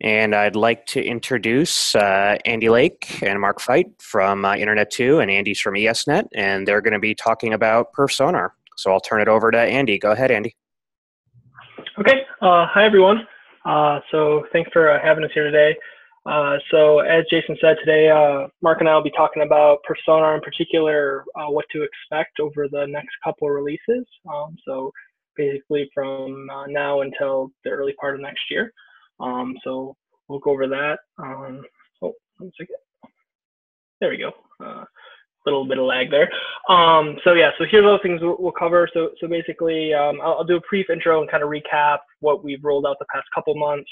And I'd like to introduce uh, Andy Lake and Mark Feit from uh, Internet 2, and Andy's from ESNet, and they're going to be talking about PerfSonar. So I'll turn it over to Andy. Go ahead, Andy. Okay. Uh, hi, everyone. Uh, so thanks for uh, having us here today. Uh, so as Jason said today, Mark and I will be talking about PerfSonar in particular, what to expect over the next couple of releases. Um, so basically from now until the early part of next year. Um, so we'll go over that. Um, oh, one second. There we go. A uh, little bit of lag there. Um, so yeah, so here's all the things we'll, we'll cover. So so basically, um, I'll, I'll, do a brief intro and kind of recap what we've rolled out the past couple months.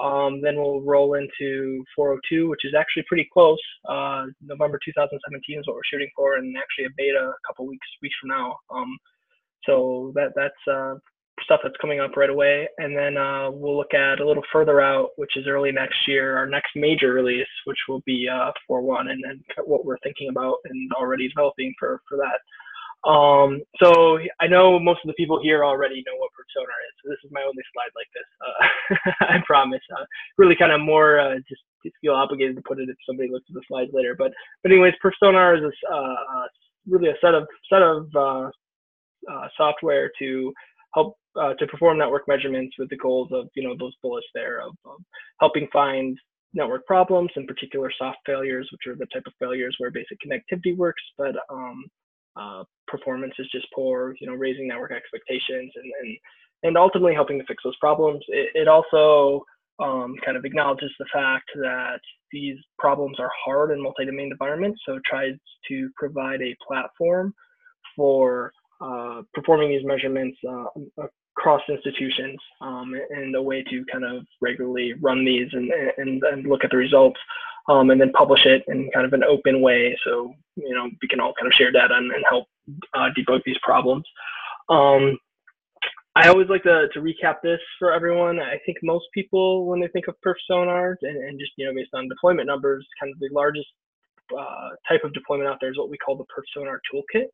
Um, then we'll roll into 402, which is actually pretty close. Uh, November 2017 is what we're shooting for, and actually a beta a couple weeks weeks from now. Um, so that that's uh, stuff that's coming up right away. And then uh, we'll look at a little further out, which is early next year, our next major release, which will be uh, 4.1, and then what we're thinking about and already developing for, for that. Um, so I know most of the people here already know what PerfSonar is. So this is my only slide like this. Uh, I promise. Uh, really kind of more uh, just, feel obligated to put it if somebody looks at the slides later. But but anyways, PerfSonar is a, uh, uh, really a set of set of uh, software to help uh, to perform network measurements with the goals of you know those bullets there of, of, helping find network problems, in particular soft failures, which are the type of failures where basic connectivity works, but um, uh, performance is just poor. You know, raising network expectations and and, and ultimately helping to fix those problems. It, it also um, kind of acknowledges the fact that these problems are hard in multi-domain environments, so tries to provide a platform for uh, performing these measurements uh, across institutions um, and a way to kind of regularly run these and, and, and look at the results um, and then publish it in kind of an open way so you know we can all kind of share data and, and help uh, debug these problems um, I always like to, to recap this for everyone. I think most people, when they think of PerfSonar and, and just, you know, based on deployment numbers, kind of the largest uh, type of deployment out there is what we call the PerfSonar toolkit.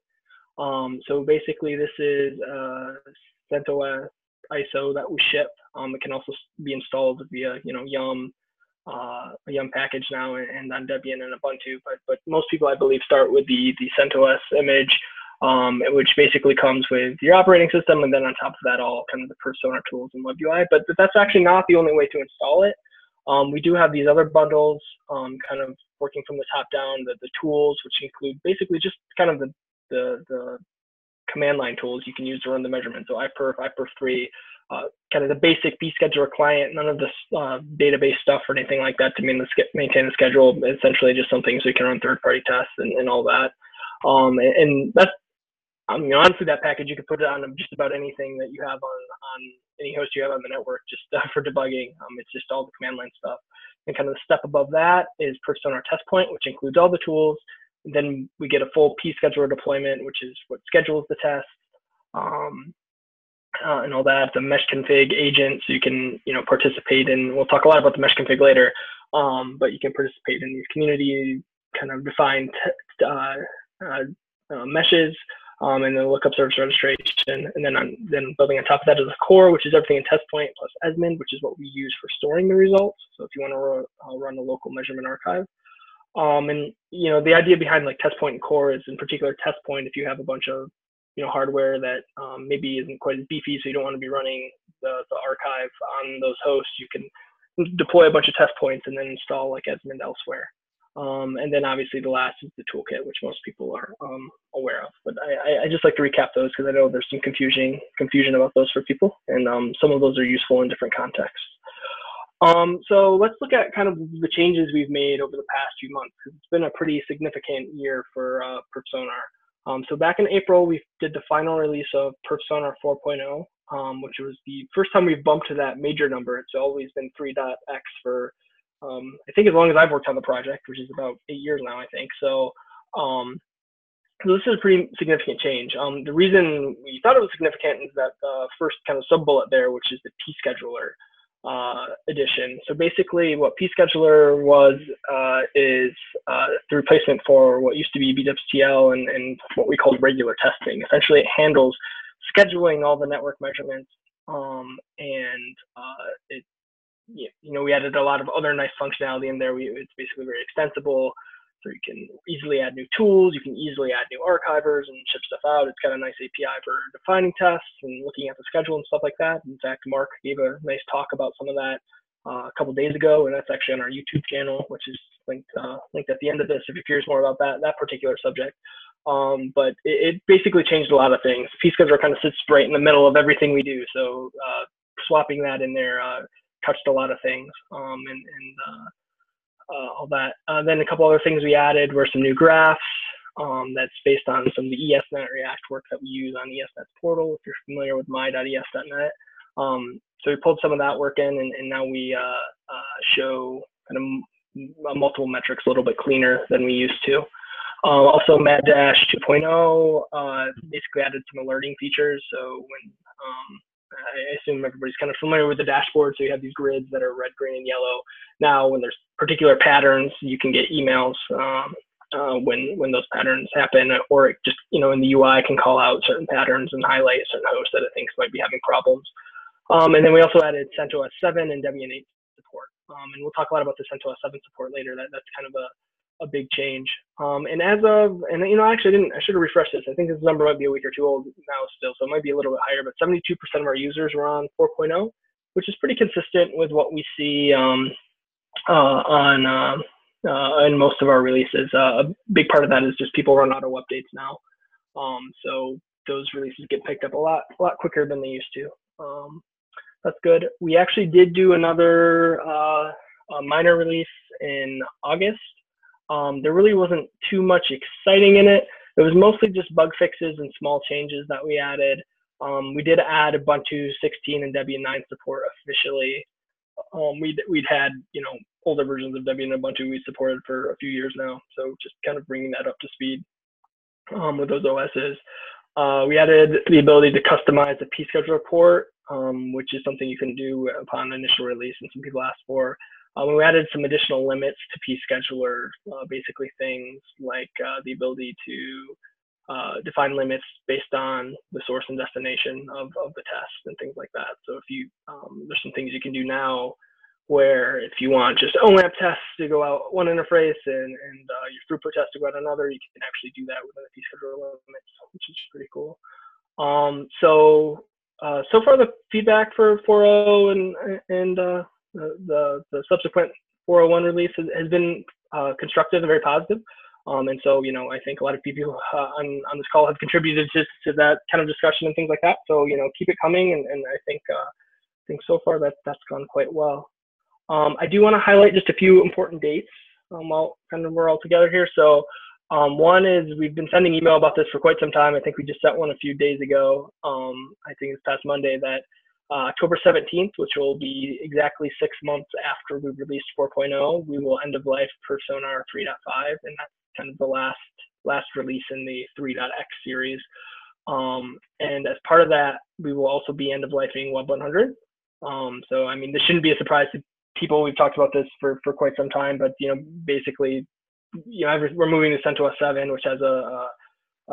Um, so basically, this is uh, CentOS ISO that we ship. Um, it can also be installed via you know Yum, uh, a Yum package now, and, on Debian and Ubuntu. But but most people, I believe, start with the the CentOS image, um, which basically comes with your operating system, and then on top of that, all kind of the perfSONAR tools and WebUI. But, but that's actually not the only way to install it. Um, we do have these other bundles, um, kind of working from the top down, the, the tools, which include basically just kind of the, the, the command line tools you can use to run the measurement. So iPerf, iPerf3, uh, kind of the basic pScheduler client, none of this uh, database stuff or anything like that to maintain the schedule. Essentially, just some things so you can run third-party tests and, and all that. Um, and, and, that's, I mean, honestly, that package you can put it on just about anything that you have on on any host you have on the network, just uh, for debugging. Um, it's just all the command line stuff. And kind of the step above that is PerfSonar Test Point, which includes all the tools then we get a full pscheduler deployment, which is what schedules the test um, uh, and all that. The mesh config agent, so you can you know participate in. We'll talk a lot about the mesh config later, um, but you can participate in these community kind of defined uh, uh, uh, meshes. Um, and then lookup service registration, and then on, then building on top of that is a core, which is everything in test point plus Esmond, which is what we use for storing the results. So if you want to uh, run a local measurement archive, um, and you know, the idea behind like test point and core is in particular test point. If you have a bunch of you know hardware that um, maybe isn't quite as beefy, so you don't want to be running the, the archive on those hosts, you can deploy a bunch of test points and then install like Esmond elsewhere. Um, and then obviously the last is the toolkit, which most people are um, aware of. But I, I, just like to recap those because I know there's some confusion confusion about those for people, and um, some of those are useful in different contexts. Um, so let's look at kind of the changes we've made over the past few months it's been a pretty significant year for uh, PerfSonar. Um, so back in April, we did the final release of PerfSonar 4.0, um, which was the first time we've bumped to that major number. It's always been 3.x for, um, I think, as long as I've worked on the project, which is about eight years now, I think. So, um, this is a pretty significant change. Um, the reason we thought it was significant is that the first kind of sub bullet there, which is the P scheduler uh, edition. So basically, what pScheduler was uh, is uh, the replacement for what used to be BWCTL and, and what we called regular testing. Essentially, it handles scheduling all the network measurements, um, and uh, it you know, we added a lot of other nice functionality in there. We, it's basically very extensible. So you can easily add new tools. You can easily add new archivers and ship stuff out. It's got a nice API for defining tests and looking at the schedule and stuff like that. In fact, Mark gave a nice talk about some of that uh, a couple days ago, and that's actually on our YouTube channel, which is linked uh, linked at the end of this if you're curious more about that that particular subject. Um, but it, it, basically changed a lot of things. Scheduler kind of sits right in the middle of everything we do. So uh, swapping that in there uh, touched a lot of things um, and, and uh, uh all that. Uh, then a couple other things we added were some new graphs um, that's based on some of the ESNet React work that we use on ESNet's portal. If you're familiar with my.es.net. Um, so we pulled some of that work in, and, and now we uh, show kind of multiple metrics a little bit cleaner than we used to. Um, also, MaDDash 2.0 uh, basically added some alerting features. So when um, I assume everybody's kind of familiar with the dashboard, so you have these grids that are red, green, and yellow. Now, when there's particular patterns, you can get emails um, uh, when when those patterns happen, or just you know in the UI can call out certain patterns and highlight certain hosts that it thinks might be having problems. Um, and then we also added CentOS 7 and Debian 8 support. Um, and we'll talk a lot about the CentOS 7 support later. That, that's kind of a a big change. Um, and as of, and you know, actually, I didn't, I should have refreshed this. I think this number might be a week or two old now still, so it might be a little bit higher. But 72% of our users were on 4.0, which is pretty consistent with what we see um, uh, on uh, uh, in most of our releases. Uh, a big part of that is just people run auto updates now, um, so those releases get picked up a lot, a lot quicker than they used to. Um, that's good. We actually did do another uh, minor release in August. Um, there really wasn't too much exciting in it. It was mostly just bug fixes and small changes that we added. Um, we did add Ubuntu 16 and Debian 9 support officially. Um, we'd, we'd had, you know, older versions of Debian and Ubuntu we supported for a few years now. So just kind of bringing that up to speed um, with those OSs. Uh, we added the ability to customize the pScheduler port, um, which is something you can do upon initial release and some people asked for. Um, we added some additional limits to pScheduler, uh, basically things like uh, the ability to uh, define limits based on the source and destination of, of the test and things like that. So if you, um, there's some things you can do now where if you want just OWAMP tests to go out one interface and, and uh, your throughput test to go out another, you can actually do that within the pScheduler limits, which is pretty cool. Um, so uh, so far the feedback for 4.0 and, and the, the, subsequent 401 release has, has been uh, constructive and very positive. Um, and so, you know, I think a lot of people uh, on, on this call have contributed to, to that kind of discussion and things like that. So, you know, keep it coming. And, and I think, uh, I think so far that that's gone quite well. Um, I do want to highlight just a few important dates um, while kind of we're all together here. So um, one is we've been sending email about this for quite some time. I think we just sent one a few days ago. Um, I think it's past Monday that uh, October 17th, which will be exactly six months after we released 4.0, we will end of life perfSONAR 3.5, and that's kind of the last last release in the 3.x series. Um, and as part of that, we will also be end of lifing Web 100. Um, so I mean, this shouldn't be a surprise to people. We've talked about this for for quite some time, but you know, basically, you know, we're moving to CentOS 7, which has a, a,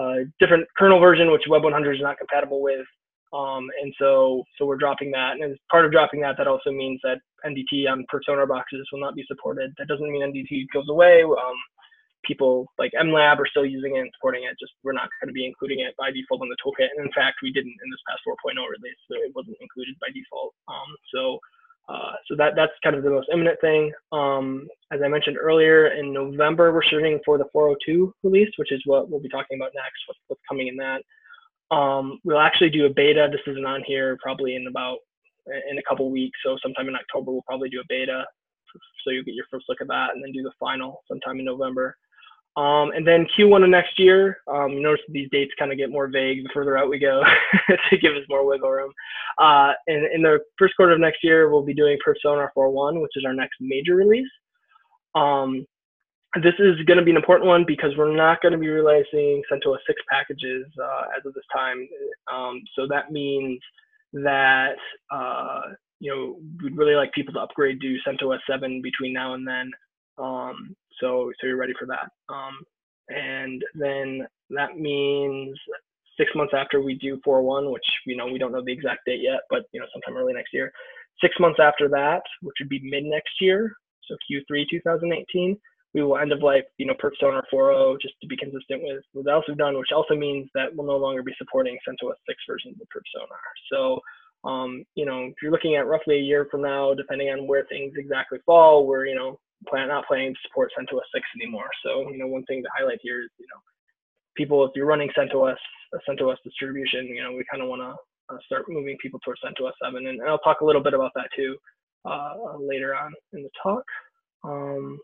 a different kernel version, which Web 100 is not compatible with. Um, and so, so we're dropping that. And as part of dropping that, that also means that NDT on perfSONAR boxes will not be supported. That doesn't mean NDT goes away. Um, people like MLab are still using it and supporting it. Just we're not going to be including it by default in the toolkit. And in fact, we didn't in this past 4.0 release, so it wasn't included by default. Um, so, uh, so that that's kind of the most imminent thing. Um, as I mentioned earlier, in November we're shooting for the 402 release, which is what we'll be talking about next. What's, what's coming in that. Um, we'll actually do a beta. This isn't on here probably in about in a couple weeks. So sometime in October, we'll probably do a beta. So you'll get your first look at that and then do the final sometime in November. Um, and then Q1 of next year, um, you notice these dates kind of get more vague the further out we go to give us more wiggle room. Uh, in, in the first quarter of next year, we'll be doing perfSONAR 4.1, which is our next major release. Um, this is going to be an important one because we're not going to be releasing CentOS 6 packages uh, as of this time. Um, so that means that uh, you know we'd really like people to upgrade to CentOS 7 between now and then. Um, so so you're ready for that. Um, and then that means six months after we do 4.1, which you know we don't know the exact date yet, but you know sometime early next year. Six months after that, which would be mid next year, so Q3 2018, we will end of life, you know, perfSONAR 4.0 just to be consistent with what else we've done, which also means that we'll no longer be supporting CentOS 6 versions of Perf Sonar. So, um, you know, if you're looking at roughly a year from now, depending on where things exactly fall, we're, you know, plan not planning to support CentOS 6 anymore. So, you know, one thing to highlight here is, you know, people, if you're running CentOS, a CentOS distribution, you know, we kind of want to uh, start moving people towards CentOS 7. And, and, I'll talk a little bit about that too uh, later on in the talk. Um,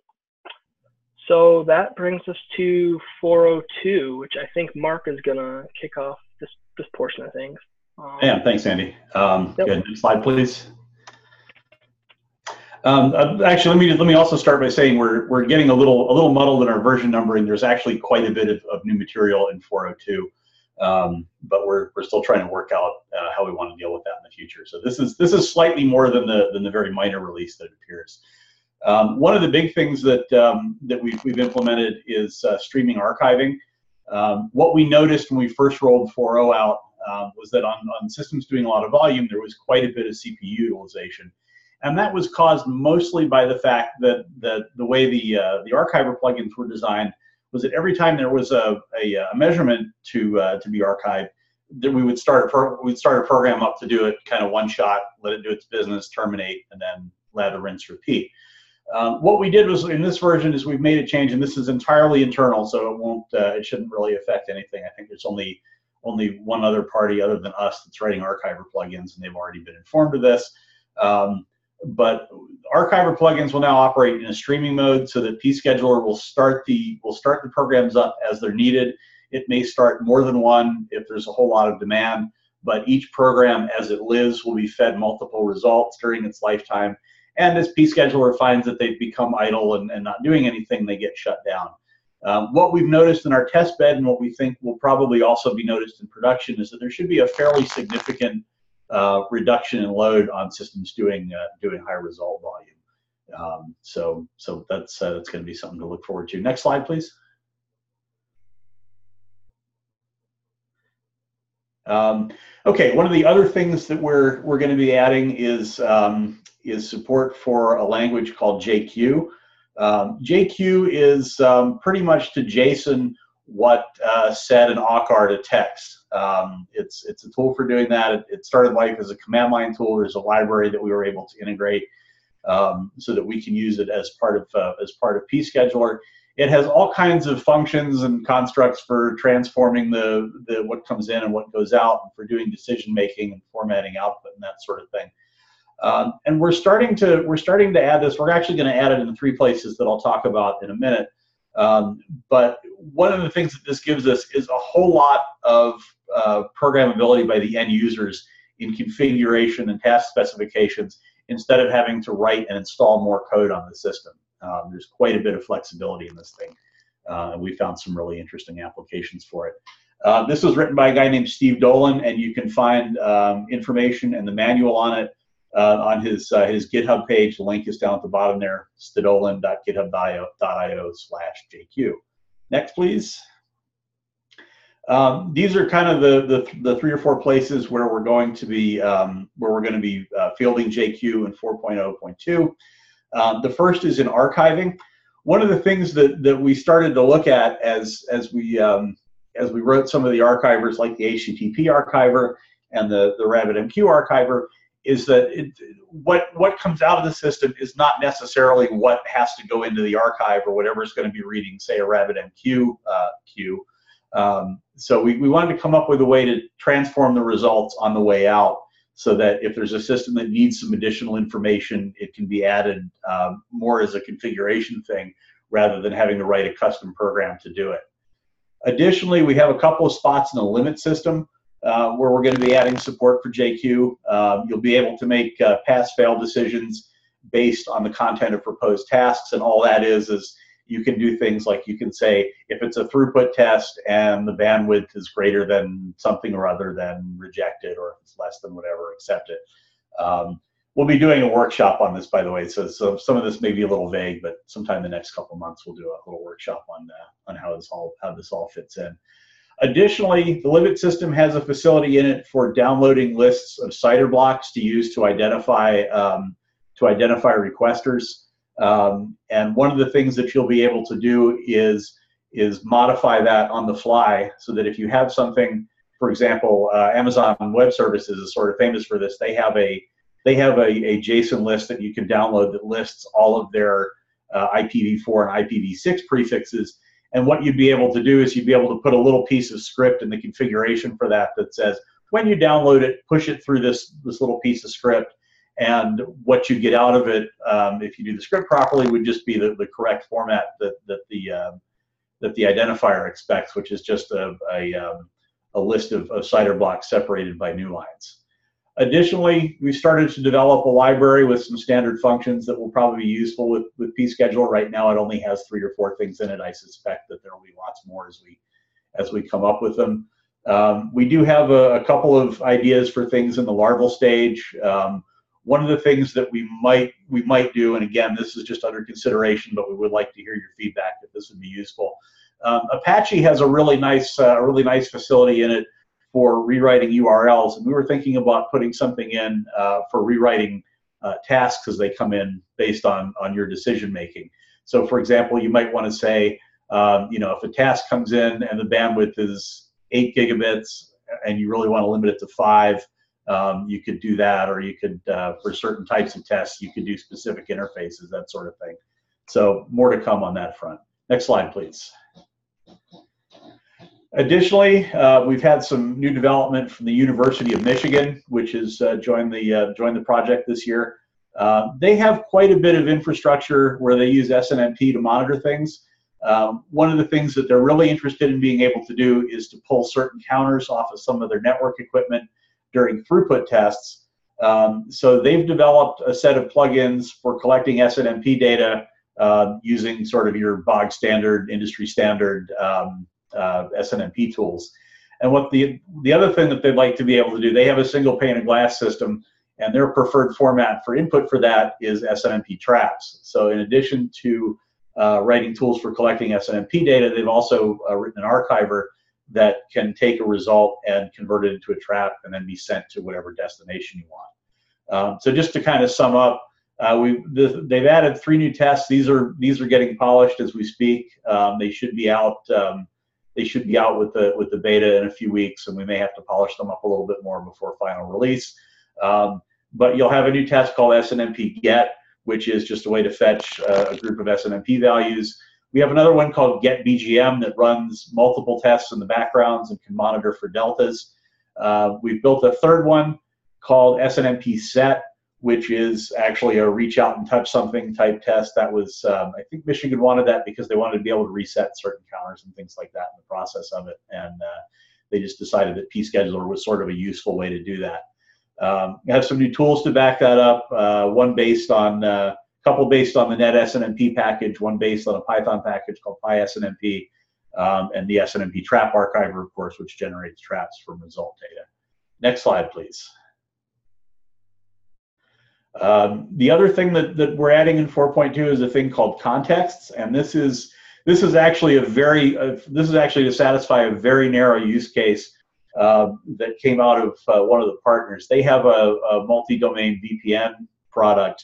so that brings us to 402, which I think Mark is going to kick off this, this portion of things. Um, yeah, thanks, Andy. Um, yep. Good. Next slide, please. Um, uh, actually, let me let me also start by saying we're we're getting a little a little muddled in our version numbering. There's actually quite a bit of, of new material in 402, um, but we're we're still trying to work out uh, how we want to deal with that in the future. So this is this is slightly more than the than the very minor release that appears. Um, one of the big things that um, that we've we've implemented is uh, streaming archiving. Um, what we noticed when we first rolled 4.0 out um, was that on, on systems doing a lot of volume, there was quite a bit of CPU utilization and that was caused mostly by the fact that the, the way the, uh, the archiver plugins were designed was that every time there was a, a, a measurement to, uh, to be archived, that we would start a pro- we'd start a program up to do it kind of one shot, let it do its business, terminate, and then lather, rinse, repeat. Um, what we did was in this version is we've made a change, and this is entirely internal, so it won't uh, it shouldn't really affect anything. I think there's only only one other party other than us that's writing archiver plugins, and they've already been informed of this. Um, but archiver plugins will now operate in a streaming mode so that pscheduler will start the will start the programs up as they're needed. It may start more than one if there's a whole lot of demand, but each program as it lives will be fed multiple results during its lifetime. And as pScheduler finds that they've become idle and, and not doing anything, they get shut down. Um, what we've noticed in our test bed and what we think will probably also be noticed in production is that there should be a fairly significant uh, reduction in load on systems doing uh, doing high result volume. Um, so so that's uh, that's going to be something to look forward to. Next slide, please. Um, okay, one of the other things that we're we're going to be adding is um, is support for a language called JQ. Um, JQ is um, pretty much to JSON what uh, sed an awk to text. Um, it's it's a tool for doing that. It, it, started life as a command line tool. There's a library that we were able to integrate um, so that we can use it as part of uh, as part of pscheduler. It has all kinds of functions and constructs for transforming the, the what comes in and what goes out, and for doing decision making and formatting output and that sort of thing. Um, and we're starting to we're starting to add this. We're actually going to add it in three places that I'll talk about in a minute. Um, but one of the things that this gives us is a whole lot of uh, programmability by the end users in configuration and task specifications instead of having to write and install more code on the system. Um, there's quite a bit of flexibility in this thing. Uh, and we found some really interesting applications for it. Uh, this was written by a guy named Steve Dolan, and you can find um, information and the manual on it uh, on his uh, his GitHub page. The link is down at the bottom there, stedolan.github.io slash JQ. Next, please. Um, these are kind of the, the, the three or four places where we're going to be um, where we're going to be uh, fielding JQ in 4.0.2. Um, the first is in archiving. One of the things that, that we started to look at as as we um, as we wrote some of the archivers like the HTTP archiver and the the RabbitMQ archiver is that it, what what comes out of the system is not necessarily what has to go into the archive or whatever is going to be reading, say, a RabbitMQ uh, queue. Um, so we, we wanted to come up with a way to transform the results on the way out so that if there's a system that needs some additional information, it can be added um, more as a configuration thing rather than having to write a custom program to do it. Additionally, we have a couple of spots in the limit system uh, where we're going to be adding support for JQ. Um, you'll be able to make uh, pass-fail decisions based on the content of proposed tasks, and all that is is you can do things like you can say if it's a throughput test and the bandwidth is greater than something or other, then reject it, or if it's less than whatever, accept it. Um, we'll be doing a workshop on this, by the way, so, so some of this may be a little vague, but sometime the next couple months we'll do a little workshop on uh, on how this all how this all fits in. Additionally, the limit system has a facility in it for downloading lists of CIDR blocks to use to identify um, to identify requesters. Um, and one of the things that you'll be able to do is is modify that on the fly so that if you have something, for example, uh, Amazon Web Services is sort of famous for this. They have a they have a, a JSON list that you can download that lists all of their uh, IPv4 and IPv6 prefixes. And what you'd be able to do is you'd be able to put a little piece of script in the configuration for that that says when you download it, push it through this this little piece of script, and what you get out of it, um, if you do the script properly, would just be the, the correct format that that the uh, that the identifier expects, which is just a, a, um, a list of, of CIDR blocks separated by new lines. Additionally, we started to develop a library with some standard functions that will probably be useful with, with pschedule. Right now, it only has three or four things in it. I suspect that there will be lots more as we as we come up with them. Um, we do have a, a, couple of ideas for things in the larval stage. One of the things that we might we might do, and again, this is just under consideration, but we would like to hear your feedback if this would be useful. Um, Apache has a really nice uh, really nice facility in it for rewriting URLs, and we were thinking about putting something in uh, for rewriting uh, tasks as they come in based on on your decision making. So, for example, you might want to say, um, you know, if a task comes in and the bandwidth is eight gigabits, and you really want to limit it to five um, you could do that, or you could, uh, for certain types of tests, you could do specific interfaces, that sort of thing. So more to come on that front. Next slide, please. Additionally, uh, we've had some new development from the University of Michigan, which has uh, joined the uh, joined the project this year. Uh, they have quite a bit of infrastructure where they use SNMP to monitor things. Um, one of the things that they're really interested in being able to do is to pull certain counters off of some of their network equipment during throughput tests. Um, so they've developed a set of plugins for collecting SNMP data uh, using sort of your bog standard, industry standard um, uh, SNMP tools. And what the the other thing that they'd like to be able to do, they have a single pane of glass system, and their preferred format for input for that is SNMP traps. So in addition to uh, writing tools for collecting SNMP data, they've also uh, written an archiver that can take a result and convert it into a trap and then be sent to whatever destination you want. Um, so just to kind of sum up, uh, we the, they've added three new tests. These are these are getting polished as we speak. Um, they should be out. Um, they should be out with the with the beta in a few weeks, and we may have to polish them up a little bit more before final release. Um, but you'll have a new test called SNMP Get, which is just a way to fetch uh, a group of SNMP values. We have another one called Get BGM that runs multiple tests in the backgrounds and can monitor for deltas. Uh, we've built a third one called SNMP Set, which is actually a reach out and touch something type test. That was, um, I think Michigan wanted that because they wanted to be able to reset certain counters and things like that in the process of it. And uh, they just decided that pscheduler was sort of a useful way to do that. Um, we have some new tools to back that up. Uh, one based on couple based on the net SNMP package, one based on a Python package called PySNMP, um, and the SNMP trap archiver, of course, which generates traps from result data. Next slide, please. Um, the other thing that, that we're adding in 4.2 is a thing called contexts, and this is this is actually a very uh, this is actually to satisfy a very narrow use case uh, that came out of uh, one of the partners. They have a, a multi-domain VPN product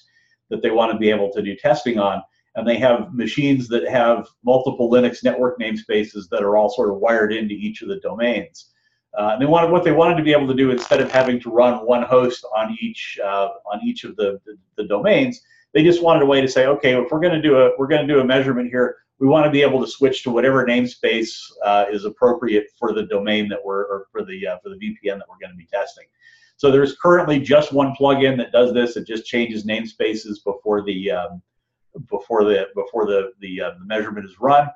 that they want to be able to do testing on. And they have machines that have multiple Linux network namespaces that are all sort of wired into each of the domains. Uh, and they wanted what they wanted to be able to do instead of having to run one host on each uh, on each of the, the, the domains, they just wanted a way to say, okay, if we're going to do a we're going to do a measurement here, we want to be able to switch to whatever namespace uh, is appropriate for the domain that we're or for the uh, for the VPN that we're going to be testing. So there's currently just one plugin that does this. It just changes namespaces before the um, before the before the the, uh, the measurement is run.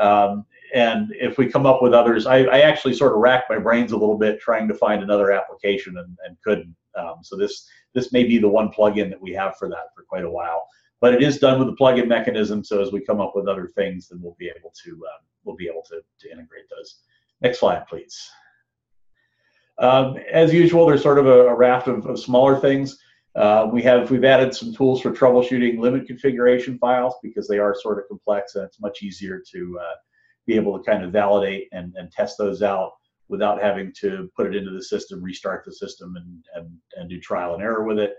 Um, and if we come up with others, I, I, actually sort of racked my brains a little bit trying to find another application and, and couldn't. Um, so this this may be the one plugin that we have for that for quite a while. But it is done with the plugin mechanism. So as we come up with other things, then we'll be able to um, we'll be able to, to integrate those. Next slide, please. Um, as usual, there's sort of a, a raft of, of, smaller things. Uh, we have we've added some tools for troubleshooting limit configuration files because they are sort of complex and it's much easier to uh, be able to kind of validate and, and test those out without having to put it into the system, restart the system, and, and, and do trial and error with it.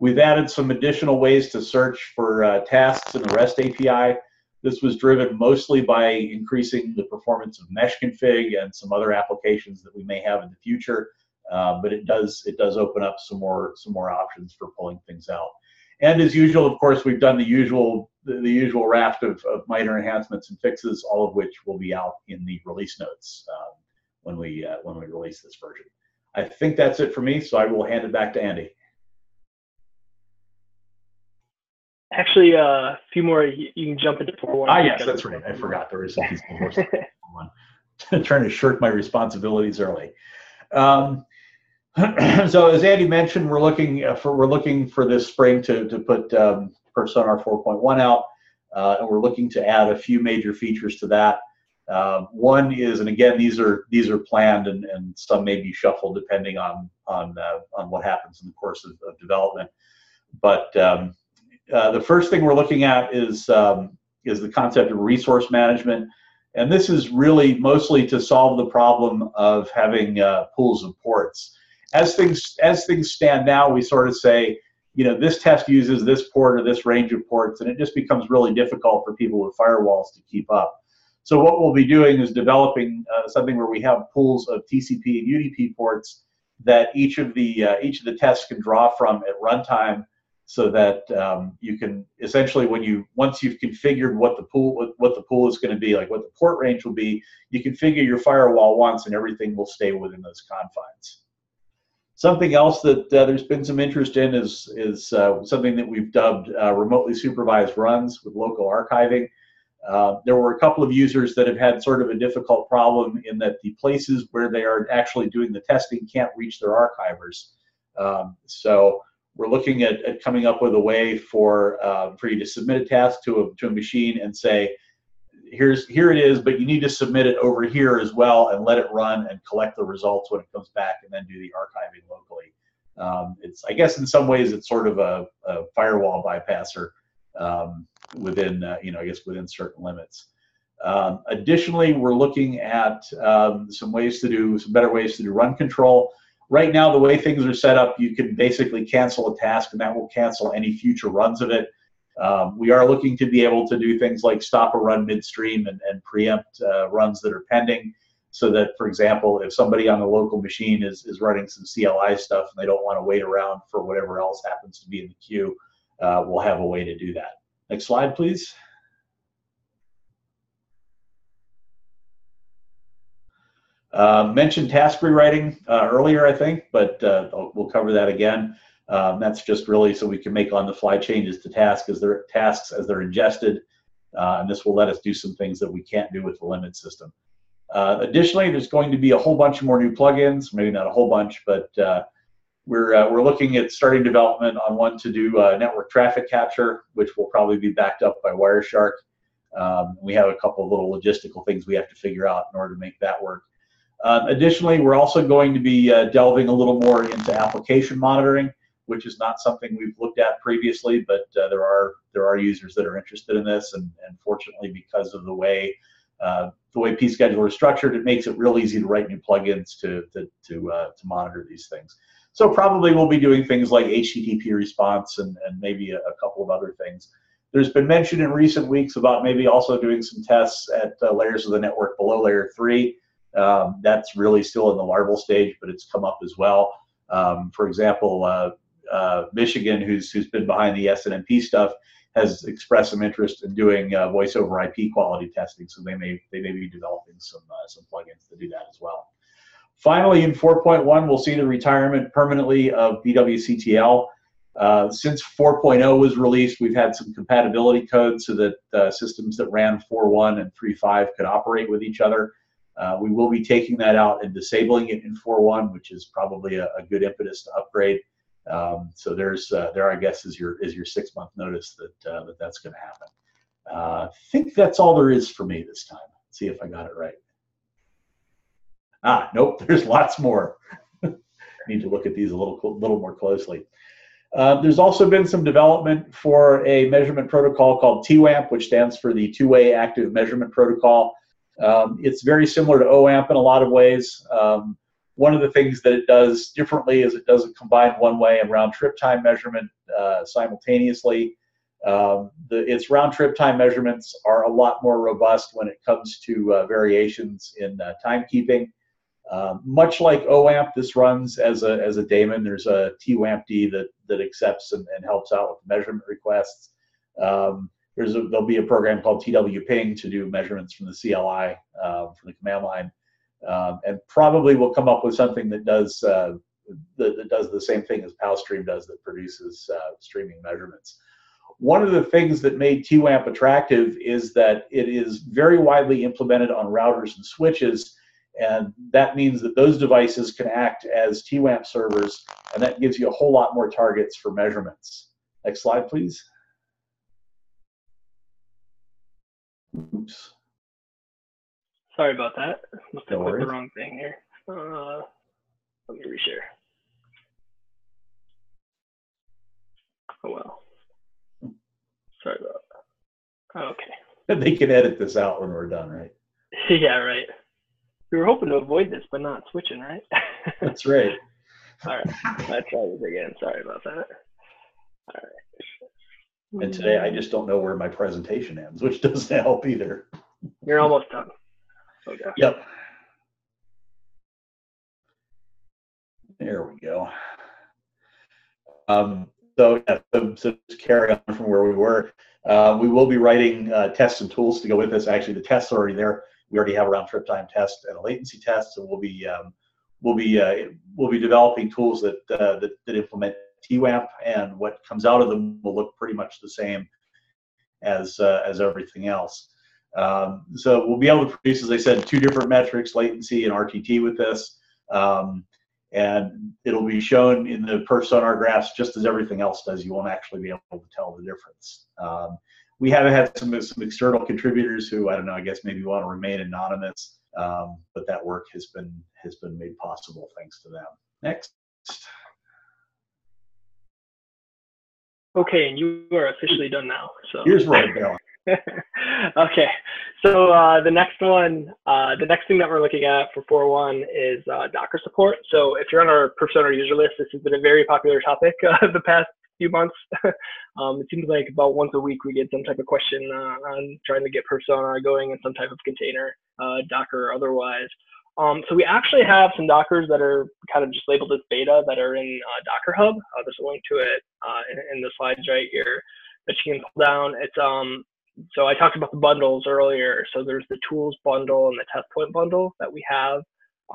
We've added some additional ways to search for uh, tasks in the REST API. This was driven mostly by increasing the performance of mesh config and some other applications that we may have in the future. Uh, but it does it does open up some more some more options for pulling things out. And as usual, of course, we've done the usual the, the usual raft of, of, minor enhancements and fixes, all of which will be out in the release notes um, when we uh, when we release this version. I think that's it for me, so I will hand it back to Andy. Actually, uh, a few more. You, can jump into four. Ah, yes, that's right. I forgot there was something more. trying to shirk my responsibilities early. Um, so as Andy mentioned, we're looking uh, for we're looking for this spring to to put um, perfSONAR 4.1 out, uh, and we're looking to add a few major features to that. Uh, one is, and again, these are these are planned, and, and some may be shuffled depending on on uh, on what happens in the course of, of development. But um, uh, the first thing we're looking at is um, is the concept of resource management, and this is really mostly to solve the problem of having uh, pools of ports. As things as things stand now, we sort of say, you know, this test uses this port or this range of ports, and it just becomes really difficult for people with firewalls to keep up. So what we'll be doing is developing uh, something where we have pools of TCP and UDP ports that each of the uh, each of the tests can draw from at runtime, so that um, you can essentially when you once you've configured what the pool what, the pool is going to be like what the port range will be, you configure your firewall once and everything will stay within those confines. Something else that uh, there's been some interest in is is uh, something that we've dubbed uh, remotely supervised runs with local archiving. Uh, there were a couple of users that have had sort of a difficult problem in that the places where they are actually doing the testing can't reach their archivers. Um, so we're looking at, at, coming up with a way for uh, for you to submit a task to a to a machine and say, here's here it is, but you need to submit it over here as well and let it run and collect the results when it comes back and then do the archiving locally. Um, it's I guess in some ways it's sort of a, a firewall bypasser um, within, uh, you know, I guess within certain limits. Um, additionally, we're looking at um, some ways to do, some better ways to do run control. Right now, the way things are set up, you can basically cancel a task and that will cancel any future runs of it. Um, we are looking to be able to do things like stop a run midstream and, and preempt uh, runs that are pending so that, for example, if somebody on the local machine is, is running some CLI stuff and they don't want to wait around for whatever else happens to be in the queue, uh, we'll have a way to do that. Next slide, please. Uh, mentioned task rewriting uh, earlier, I think, but uh, we'll cover that again. Um, that's just really so we can make on-the-fly changes to tasks as they're tasks as they're ingested, uh, and this will let us do some things that we can't do with the limit system. Uh, additionally, there's going to be a whole bunch more new plugins, maybe not a whole bunch, but we're, we're looking at starting development on one to do network traffic capture, which will probably be backed up by Wireshark. Um, we have a couple of little logistical things we have to figure out in order to make that work. Uh, additionally, we're also going to be uh, delving a little more into application monitoring, which is not something we've looked at previously, but uh, there are there are users that are interested in this, and, and fortunately, because of the way uh, the way pscheduler is structured, it makes it real easy to write new plugins to to to, to monitor these things. So probably we'll be doing things like HTTP response and, and maybe a, a couple of other things. There's been mention in recent weeks about maybe also doing some tests at uh, layers of the network below layer three. Um, that's really still in the larval stage, but it's come up as well. Um, for example, uh, uh, Michigan, who's who's been behind the SNMP stuff, has expressed some interest in doing uh, voice over IP quality testing. So they may they may be developing some uh, some plugins to do that as well. Finally, in 4.1, we'll see the retirement permanently of BWCTL. Uh, since 4.0 was released, we've had some compatibility codes so that uh, systems that ran 4.1 and 3.5 could operate with each other. Uh, we will be taking that out and disabling it in 4.1, which is probably a, a, good impetus to upgrade. Um, so there's uh, there, I guess, is your is your six month notice that uh, that that's going to happen. Uh, I think that's all there is for me this time. Let's see if I got it right. Ah, nope, there's lots more. Need to look at these a little, little more closely. Uh, there's also been some development for a measurement protocol called TWAMP, which stands for the Two-Way Active Measurement Protocol. Um, it's very similar to OWAMP in a lot of ways. Um, one of the things that it does differently is it doesn't combine one way and round trip time measurement uh, simultaneously. Um, the, its round trip time measurements are a lot more robust when it comes to uh, variations in uh, timekeeping. Um, much like OWAMP, this runs as a, as a daemon. There's a TWAMPD that, that accepts and, and helps out with measurement requests. Um, there's a, there'll be a program called TWPing to do measurements from the CLI, uh, from the command line. Um, and probably we'll come up with something that does uh, that, that, does the same thing as PowStream does that produces uh, streaming measurements. One of the things that made TWAMP attractive is that it is very widely implemented on routers and switches, and that means that those devices can act as TWAMP servers, and that gives you a whole lot more targets for measurements. Next slide, please. Oops. Sorry about that. Must have clicked the wrong thing here. Uh, let me reshare. Oh well. Sorry about that. Okay. They can edit this out when we're done, right? yeah, right. We were hoping to avoid this, but not switching, right? That's right. All right. Let's try this again. Sorry about that. All right. And today I just don't know where my presentation ends, which doesn't help either. You're almost done. Okay. Yep. There we go. Um, so, yeah, so, so to carry on from where we were, uh, we will be writing uh, tests and tools to go with this. Actually, the tests are already there. We already have a round trip time test and a latency test, so we'll be um, we'll be uh, we'll be developing tools that, uh, that that implement TWAMP, and what comes out of them will look pretty much the same as uh, as everything else. Um, so we'll be able to produce, as I said, two different metrics, latency and RTT with this. Um, and it'll be shown in the perf sonar graphs just as everything else does. You won't actually be able to tell the difference. Um, we have had some, some external contributors who, I don't know, I guess maybe want to remain anonymous, um, but that work has been, has been made possible thanks to them. Next. Okay, and you are officially done now. So Here's where I'm okay, so uh, the next one, uh, the next thing that we're looking at for 4.1 is uh, Docker support. So if you're on our perfSONAR user list, this has been a very popular topic uh, the past few months. um, it seems like about once a week we get some type of question uh, on trying to get perfSONAR going in some type of container, uh, Docker or otherwise. Um, so we actually have some Dockers that are kind of just labeled as beta that are in uh, Docker Hub. Uh, there's a link to it uh, in, in the slides right here that you can pull down. It's um, so I talked about the bundles earlier. So there's the tools bundle and the test point bundle that we have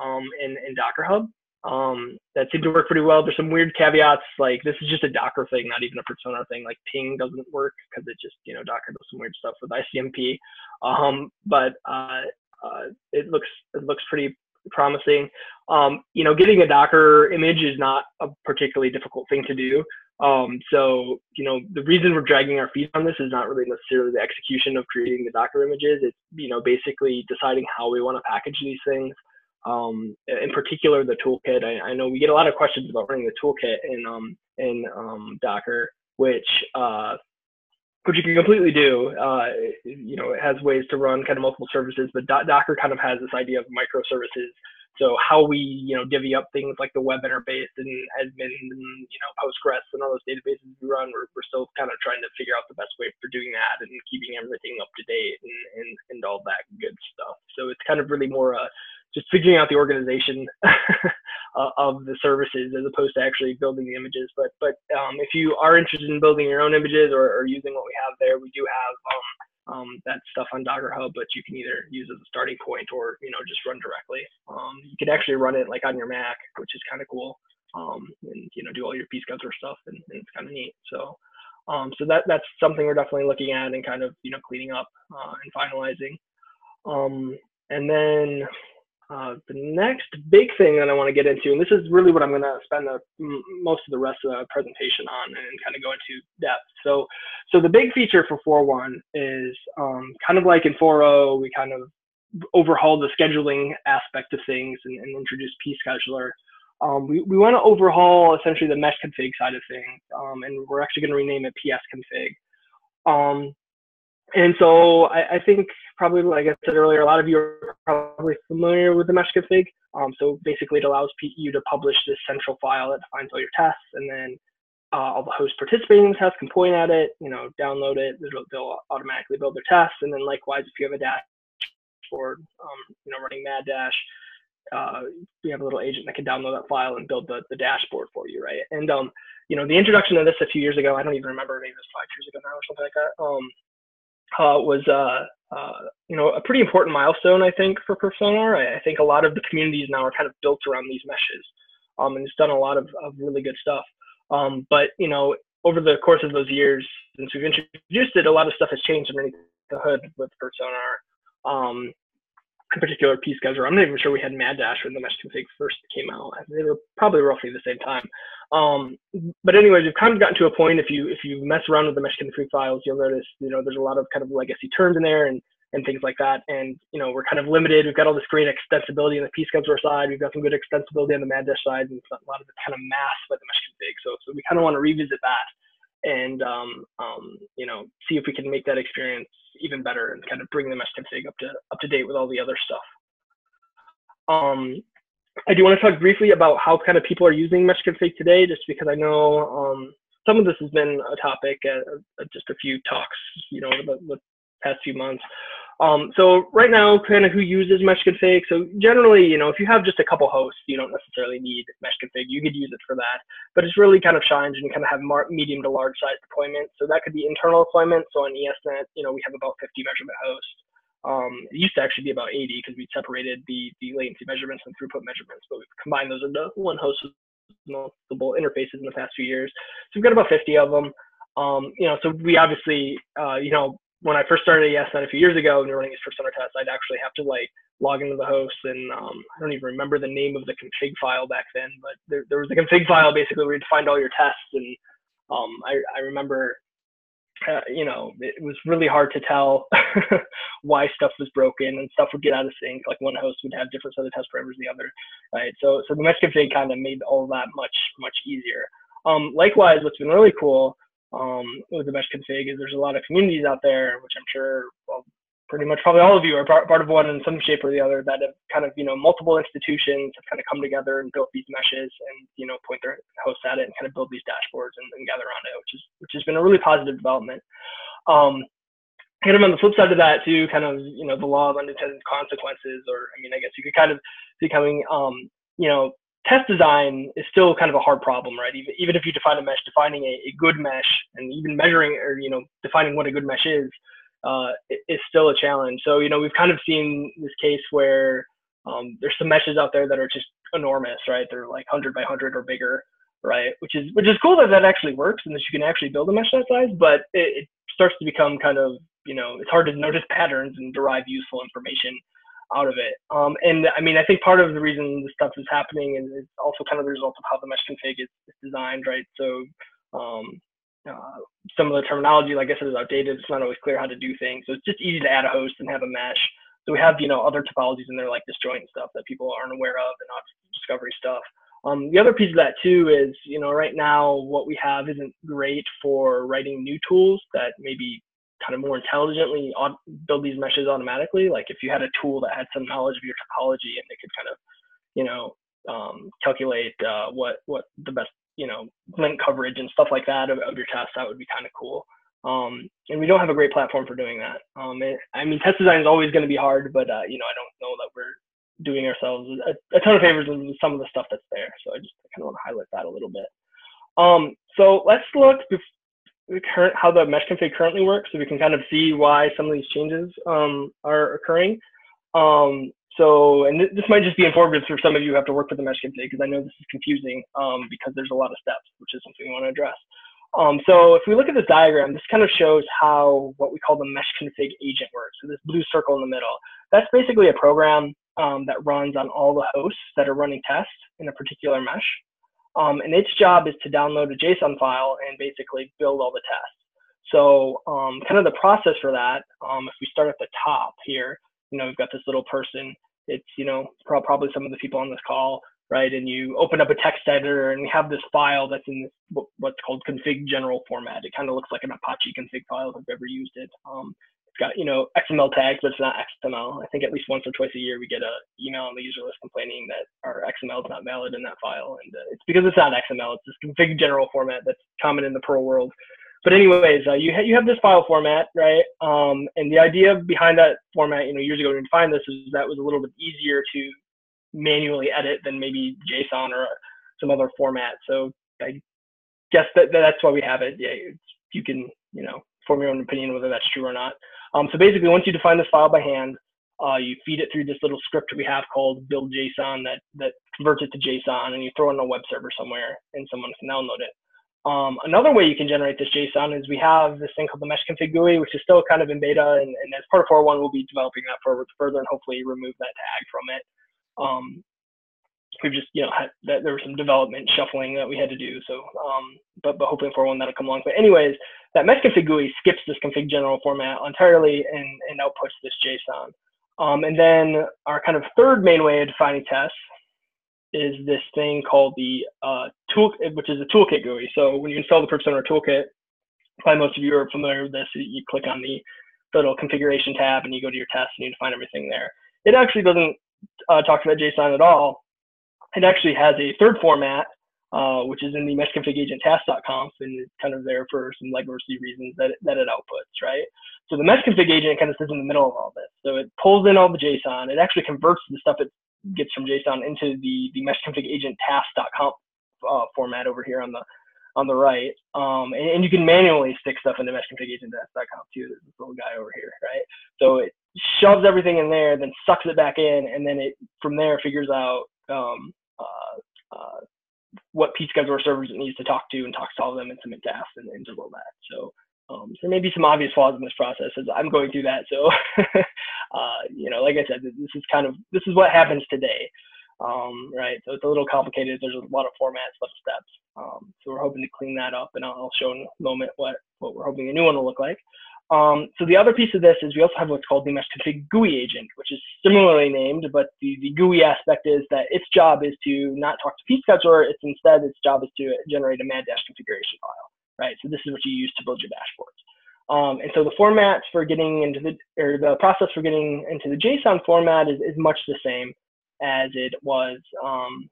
um, in, in Docker Hub. Um, that seem to work pretty well. There's some weird caveats, like this is just a Docker thing, not even a perfSONAR thing. Like ping doesn't work because it just, you know, Docker does some weird stuff with ICMP. Um, but uh, uh, it looks it looks pretty promising. Um, you know, getting a Docker image is not a particularly difficult thing to do. Um, so, you know, the reason we're dragging our feet on this is not really necessarily the execution of creating the Docker images. It's, you know, basically deciding how we want to package these things. Um, in particular, the toolkit. I, I, know we get a lot of questions about running the toolkit in um, in um, Docker, which uh, which you can completely do. Uh, you know, it has ways to run kind of multiple services, but Do Docker kind of has this idea of microservices. So how we, you know, divvy up things like the web interface and admin and, you know, Postgres and all those databases we run, we're, we're still kind of trying to figure out the best way for doing that and keeping everything up to date and, and, and all that good stuff. So it's kind of really more uh, just figuring out the organization of the services as opposed to actually building the images. But but um, if you are interested in building your own images or, or using what we have there, we do have um, um, that stuff on Docker Hub, but you can either use as a starting point or you know just run directly. Um, you can actually run it like on your Mac, which is kind of cool, um, and you know do all your piece pScheduler stuff, and, and it's kind of neat. So. Um, so that that's something we're definitely looking at and kind of you know cleaning up uh, and finalizing. Um, and then uh, the next big thing that I want to get into, and this is really what I'm going to spend the, most of the rest of the presentation on and kind of go into depth. So, so the big feature for 4.1 is um, kind of like in 4.0, we kind of overhauled the scheduling aspect of things and, and introduced pScheduler. Um, we, we want to overhaul essentially the mesh config side of things, um, and we're actually going to rename it PS config. Um, and so I, I, think probably, like I said earlier, a lot of you are probably familiar with the mesh config. Um, so basically, it allows you to publish this central file that defines all your tests, and then uh, all the hosts participating in the test can point at it, you know, download it. They'll, they'll automatically build their tests, and then likewise, if you have a dashboard, um, you know, running MaDDash, uh, we have a little agent that can download that file and build the, the dashboard for you, right? And um, you know, the introduction of this a few years ago, I don't even remember, maybe it was five years ago now or something like that. Um, uh, was uh, uh, you know a pretty important milestone, I think, for perfSONAR. I, I, think a lot of the communities now are kind of built around these meshes, um, and it's done a lot of, of really good stuff. Um, but you know, over the course of those years since we've introduced it, a lot of stuff has changed underneath the hood with perfSONAR. Um, particular, pScheduler. I'm not even sure we had MaDDash when the mesh config first came out. They were probably roughly the same time. Um, but anyways, we've kind of gotten to a point. If you if you mess around with the mesh config files, you'll notice you know there's a lot of kind of legacy terms in there and and things like that. And you know we're kind of limited. We've got all this great extensibility on the pScheduler side. We've got some good extensibility on the MaDDash side, and a lot of it's kind of masked by the mesh config. So so we kind of want to revisit that and um, um, you know see if we can make that experience even better and kind of bring the mesh config up to up to date with all the other stuff. Um, I do want to talk briefly about how kind of people are using mesh config today, just because I know um, some of this has been a topic at, at just a few talks, you know, the, the past few months. Um, so right now, kind of who uses mesh config. So generally, you know, if you have just a couple hosts, you don't necessarily need mesh config. You could use it for that, but it's really kind of shines and kind of have medium to large size deployments. So that could be internal deployments. So on ESnet, you know, we have about 50 measurement hosts. Um, it used to actually be about 80 because we separated the, the latency measurements and throughput measurements, but we've combined those into one host with multiple interfaces in the past few years. So we've got about 50 of them. Um, you know, so we obviously, uh, you know, when I first started ESnet a few years ago and we were running these perfSONAR tests, I'd actually have to like log into the host and um, I don't even remember the name of the config file back then, but there, there was a config file basically where you'd find all your tests and um, I, I remember uh, you know, it was really hard to tell why stuff was broken and stuff would get out of sync. Like one host would have different set of test parameters than the other, right? So, so the mesh config kind of made all that much, much easier. Um, likewise, what's been really cool um, with the mesh config is there's a lot of communities out there, which I'm sure well, pretty much probably all of you are part, part of one in some shape or the other that have kind of, you know, multiple institutions have kind of come together and built these meshes and, you know, point their hosts at it and kind of build these dashboards and, and gather around it, which is, which has been a really positive development. Um, kind of on the flip side of that too, kind of, you know, the law of unintended consequences, or, I mean, I guess you could kind of see coming, um, you know, test design is still kind of a hard problem, right? Even, even if you define a mesh, defining a, a good mesh and even measuring or, you know, defining what a good mesh is, uh, is still a challenge. So, you know, we've kind of seen this case where um, there's some meshes out there that are just enormous, right? They're like 100 by 100 or bigger, right? Which is which is cool that that actually works and that you can actually build a mesh that size, but it, it starts to become kind of, you know, it's hard to notice patterns and derive useful information out of it. Um, and I mean, I think part of the reason this stuff is happening is, is also kind of the result of how the mesh config is, is designed, right? So um, uh, some of the terminology, like I said, is outdated. It's not always clear how to do things. So it's just easy to add a host and have a mesh. So we have, you know, other topologies in there like disjoint stuff that people aren't aware of and not discovery stuff. Um, the other piece of that too is, you know, right now what we have isn't great for writing new tools that maybe kind of more intelligently build these meshes automatically. Like if you had a tool that had some knowledge of your topology and it could kind of, you know, um, calculate uh, what what the best you know link coverage and stuff like that of, of your test, that would be kind of cool. Um, and we don't have a great platform for doing that. Um, it, I mean, test design is always going to be hard, but uh, you know, I don't know that we're doing ourselves a, a, ton of favors with some of the stuff that's there. So I just kind of want to highlight that a little bit. Um, so let's look current how the mesh config currently works, so we can kind of see why some of these changes um, are occurring. Um, so, and th this might just be informative for some of you who have to work with the mesh config, because I know this is confusing um, because there's a lot of steps, which is something we want to address. Um, so if we look at this diagram, this kind of shows how what we call the mesh config agent works. So this blue circle in the middle, that's basically a program um, that runs on all the hosts that are running tests in a particular mesh. Um, and its job is to download a JSON file and basically build all the tests. So um, kind of the process for that, um, if we start at the top here, you know, we've got this little person. It's, you know, probably some of the people on this call, right? And you open up a text editor and we have this file that's in this, what's called config general format. It kind of looks like an Apache config file if you've ever used it. Um, got you know XML tags, but it's not XML. I think at least once or twice a year we get a email on the user list complaining that our XML is not valid in that file, and uh, it's because it's not XML. It's this config general format that's common in the Perl world. But anyways, uh, you ha- you have this file format, right? Um, and the idea behind that format, you know, years ago when we defined this is that was a little bit easier to manually edit than maybe JSON or some other format. So I guess that that's why we have it. Yeah, you can you know form your own opinion whether that's true or not. Um, so basically, once you define this file by hand, uh, you feed it through this little script we have called build JSON that that converts it to JSON, and you throw it on a web server somewhere, and someone can download it. Um, another way you can generate this JSON is we have this thing called the mesh config GUI, which is still kind of in beta, and, and as part of 4.1, we'll be developing that further, further and hopefully remove that tag from it. Um, we've just, you know, had, that there was some development shuffling that we had to do. So, um, but, but hopefully in 4.1 that'll come along. But anyways, that mesh config GUI skips this config general format entirely and, and outputs this JSON. Um, and then our kind of third main way of defining tests is this thing called the uh, tool, which is a toolkit GUI. So when you install the Perf toolkit, probably most of you are familiar with this. You click on the little configuration tab and you go to your test and you define everything there. It actually doesn't uh, talk about JSON at all. It actually has a third format, uh, which is in the mesh config agent task.conf and it's kind of there for some legacy reasons that it, that it outputs, right? So the mesh config agent kind of sits in the middle of all this. So it pulls in all the JSON. It actually converts the stuff it gets from JSON into the the mesh config agent task.conf uh, format over here on the on the right. Um, and, and, you can manually stick stuff into mesh config agent task.conf too. There's this little guy over here, right? So it shoves everything in there, then sucks it back in, and then it from there figures out um, uh, uh, what pScheduler servers it needs to talk to and talks to all of them and submit tasks and, and all that. So um, there may be some obvious flaws in this process as I'm going through that. So, uh, you know, like I said, this is kind of this is what happens today, um, right? So it's a little complicated. There's a lot of formats, a lot of steps. Um, so we're hoping to clean that up, and I'll, I'll, show in a moment what what we're hoping a new one will look like. Um, so the other piece of this is we also have what's called the mesh config GUI agent, which is similarly named, but the, the GUI aspect is that its job is to not talk to pScheduler. It's instead its job is to generate a MaDDash configuration file right? So this is what you use to build your dashboards. Um, and so the formats for getting into the, or the process for getting into the JSON format is, is much the same as it was, um,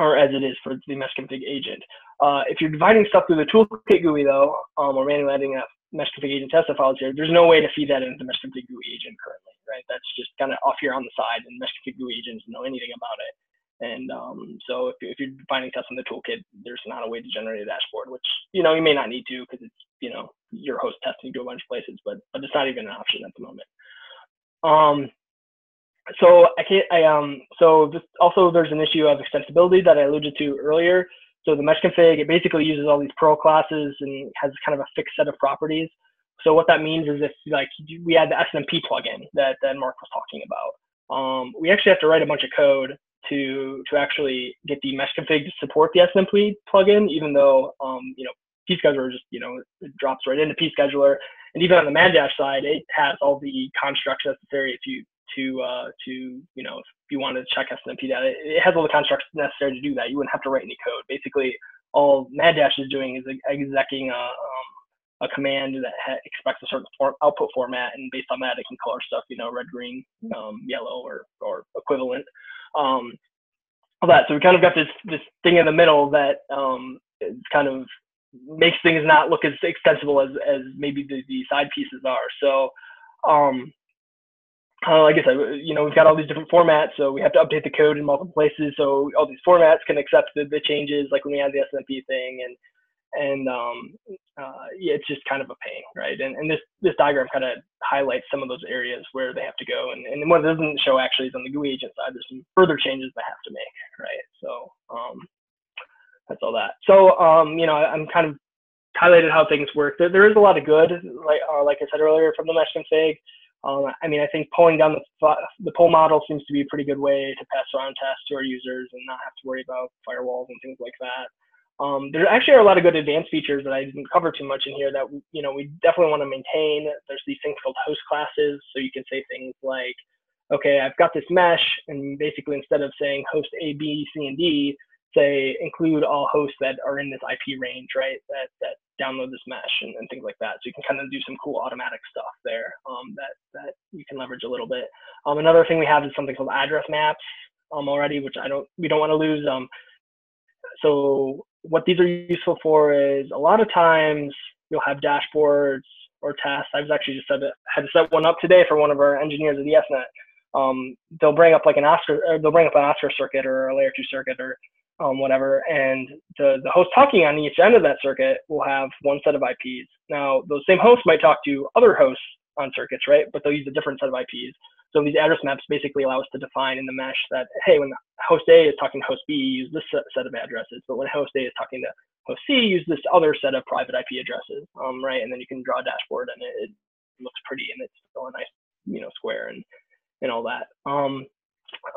or as it is for the mesh config agent. Uh, if you're dividing stuff through the toolkit GUI though, um, or manually adding a config agent test files here, there's no way to feed that into the config GUI agent currently, right? That's just kind of off here on the side and config GUI agent doesn't know anything about it. And um, so if, if, you're finding tests in the toolkit, there's not a way to generate a dashboard, which, you know, you may not need to because it's, you know, your host testing to a bunch of places, but, but it's not even an option at the moment. Um, so I can't, I, um, so this, also there's an issue of extensibility that I alluded to earlier. So the mesh config, it basically uses all these Perl classes and has kind of a fixed set of properties. So what that means is if like we had the SNMP plugin that, that Mark was talking about, um, we actually have to write a bunch of code to to actually get the mesh config to support the SNMP plugin, even though um, you know pScheduler just you know drops right into pScheduler, and even on the MaDDash side, it has all the constructs necessary to to uh, to you know if you wanted to check SNMP data, it has all the constructs necessary to do that. You wouldn't have to write any code. Basically, all MaDDash is doing is executing a um, a command that ha- expects a certain form, output format, and based on that, it can color stuff, you know, red, green, um, yellow, or or equivalent um, all that. So we kind of got this this thing in the middle that um, kind of makes things not look as extensible as as maybe the, the side pieces are. So um, uh, like I said, you know, we've got all these different formats, so we have to update the code in multiple places. So all these formats can accept the, the changes, like when we had the SNMP thing, and and um, uh, yeah, it's just kind of a pain, right? And, and this this diagram kind of highlights some of those areas where they have to go. And, and what it doesn't show actually is on the GUI agent side, there's some further changes they have to make, right? So um, that's all that. So um, you know, I'm kind of highlighted how things work. There, there is a lot of good, like uh, like I said earlier, from the mesh config. Um, I mean, I think pulling down the the pull model seems to be a pretty good way to pass around tests to our users and not have to worry about firewalls and things like that. Um, there actually are a lot of good advanced features that I didn't cover too much in here that you know we definitely want to maintain. There's these things called host classes, so you can say things like, okay, I've got this mesh, and basically instead of saying host A, B, C, and D, say include all hosts that are in this IP range, right? That that download this mesh and, and things like that. So you can kind of do some cool automatic stuff there um, that that you can leverage a little bit. Um, another thing we have is something called address maps um, already, which I don't we don't want to lose. Um, so what these are useful for is a lot of times you'll have dashboards or tests. I was actually just set had to set one up today for one of our engineers at ESnet. Um, they'll bring up like an Oscar, they'll bring up an Oscar circuit or a layer two circuit or um, whatever, and the, the host talking on each end of that circuit will have one set of IPs. Now, those same hosts might talk to other hosts on circuits, right? But they'll use a different set of IPs. So these address maps basically allow us to define in the mesh that, hey, when host A is talking to host B, use this set of addresses. But when host A is talking to host C, use this other set of private IP addresses, um, right? And then you can draw a dashboard and it, it, looks pretty and it's still a nice, you know, square and, and all that. Um,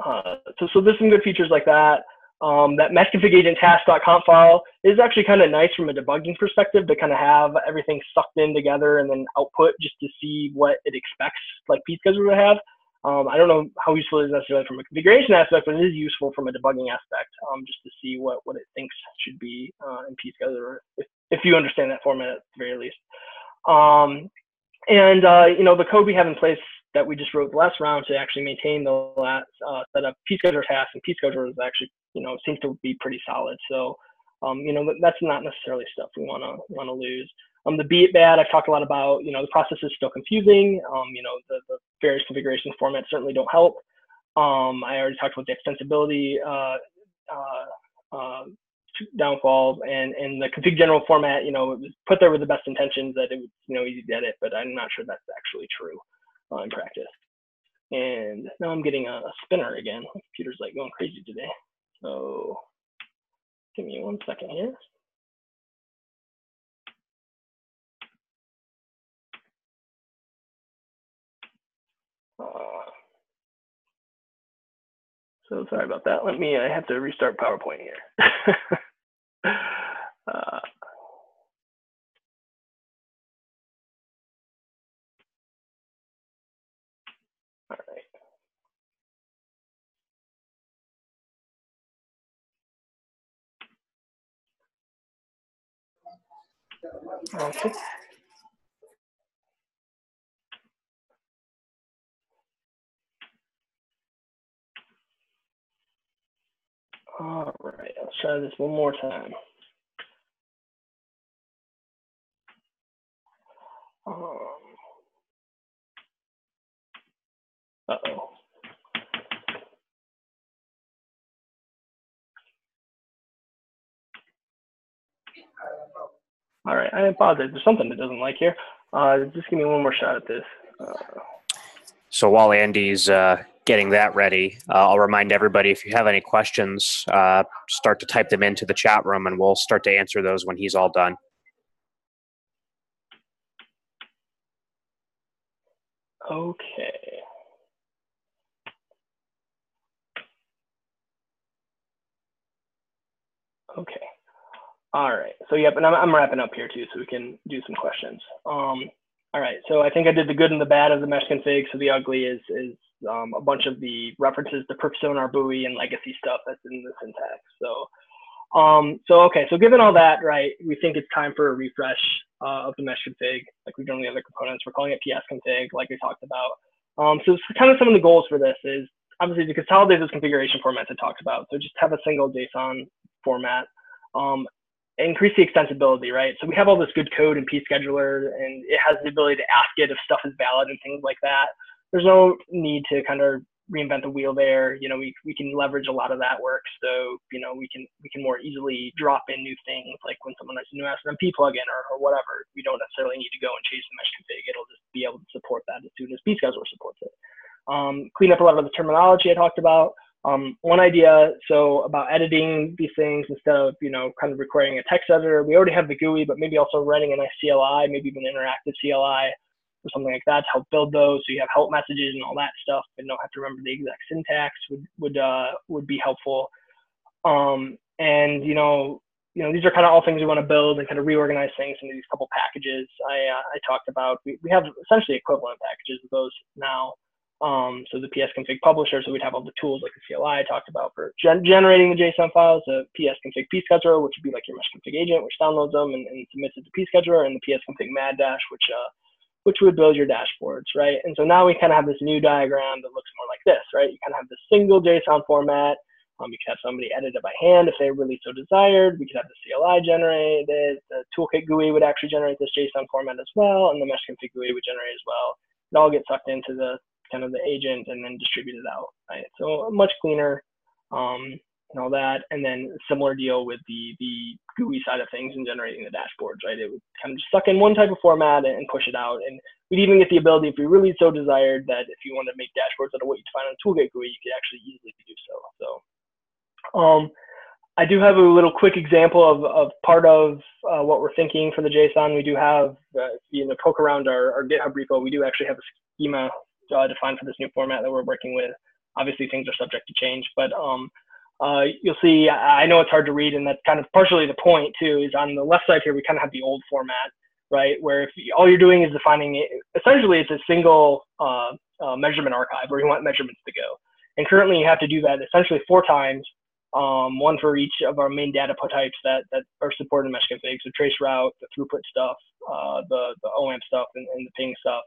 uh, so, so there's some good features like that. Um, that mesh config task.conf file is actually kind of nice from a debugging perspective to kind of have everything sucked in together and then output just to see what it expects like pScheduler would have. Um, I don't know how useful it is necessarily from a configuration aspect, but it is useful from a debugging aspect, um, just to see what, what it thinks should be uh, in pScheduler, if, if you understand that format at the very least. Um, and uh, you know the code we have in place that we just wrote the last round to actually maintain the last uh, set of pScheduler tasks and pScheduler is actually you know seems to be pretty solid. So um, you know that's not necessarily stuff we want to want to lose. Um, the be it bad, I've talked a lot about, you know, the process is still confusing. Um, you know, the, the, various configuration formats certainly don't help. Um, I already talked about the extensibility uh, uh, uh, downfall and, and the config general format, you know, it was put there with the best intentions that it was, you know, easy to edit, but I'm not sure that's actually true in practice. And now I'm getting a, a spinner again. My computer's like going crazy today. So give me one second here. Uh, so sorry about that. Let me, I have to restart PowerPoint here. uh, Okay. All right, let's try this one more time. Um, uh-oh. All right, I apologize. There's something that doesn't like here. Uh, just give me one more shot at this. Uh, so while Andy's uh, getting that ready, uh, I'll remind everybody if you have any questions, uh, start to type them into the chat room and we'll start to answer those when he's all done. Okay. Okay. All right. So yep, and I'm, I'm wrapping up here too, so we can do some questions. Um, all right, so I think I did the good and the bad of the mesh config. So the ugly is is um, a bunch of the references to perf buoy and legacy stuff that's in the syntax. So, um, so okay, so given all that, right, we think it's time for a refresh uh, of the mesh config, like we've done the other components. We're calling it pSConfig, like we talked about. Um, so kind of some of the goals for this is obviously to consolidate those configuration formats I talked about. So just have a single JSON format. Um, increase the extensibility, right? So we have all this good code in pScheduler and it has the ability to ask it if stuff is valid and things like that. There's no need to kind of reinvent the wheel there. You know, we, we can leverage a lot of that work. So, you know, we can we can more easily drop in new things like when someone has a new SNMP plugin or, or whatever. We don't necessarily need to go and chase the mesh config. It'll just be able to support that as soon as pScheduler supports it. Um, clean up a lot of the terminology I talked about. Um, one idea, so about editing these things instead of, you know, kind of requiring a text editor, we already have the GUI, but maybe also running an CLI, maybe even interactive CLI or something like that to help build those. So you have help messages and all that stuff, and don't have to remember the exact syntax would, would, uh, would be helpful. Um, and, you know, you know, these are kind of all things we want to build and kind of reorganize things into these couple packages I, uh, I talked about. We, we have essentially equivalent packages of those now. Um, so the pSConfig publisher, so we'd have all the tools like the CLI I talked about for gen generating the JSON files, the pSConfig p scheduler, which would be like your mesh config agent, which downloads them and, and submits it to pScheduler, and the pSConfig mad dash, which uh, which would build your dashboards, right? And so now we kind of have this new diagram that looks more like this, right? You kind of have this single JSON format. Um, you could have somebody edit it by hand if they really so desired. We could have the CLI generate it. The toolkit GUI would actually generate this JSON format as well, and the mesh config GUI would generate as well. It all gets sucked into the kind of the agent and then distribute it out, right? So much cleaner. Um, and all that. And then similar deal with the the GUI side of things and generating the dashboards, right? It would kind of just suck in one type of format and push it out. And we'd even get the ability, if we really so desired, that if you want to make dashboards out of what you'd find on Toolkit GUI, you could actually easily do so. So um, I do have a little quick example of, of part of uh, what we're thinking for the JSON. We do have, uh, if you know, poke around our, our GitHub repo, we do actually have a schema uh, defined for this new format that we're working with. Obviously, things are subject to change, but um, uh, you'll see, I know it's hard to read, and that's kind of partially the point too, is on the left side here, we kind of have the old format, right? Where if you, all you're doing is defining it, essentially it's a single uh, uh, measurement archive where you want measurements to go. And currently you have to do that essentially four times, um, one for each of our main data types that, that are supported in mesh config. So trace route, the throughput stuff, uh, the, the OWAMP stuff, and, and the ping stuff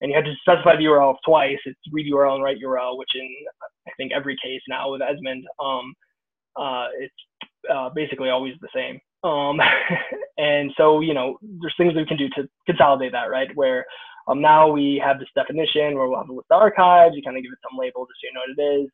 and you have to specify the URL twice. It's read URL and write URL, which in I think every case now with Esmond, um, uh, it's uh, basically always the same. Um, and so you know, there's things we can do to consolidate that, right? Where um, now we have this definition where we'll have a list of archives. You kind of give it some label just so you know what it is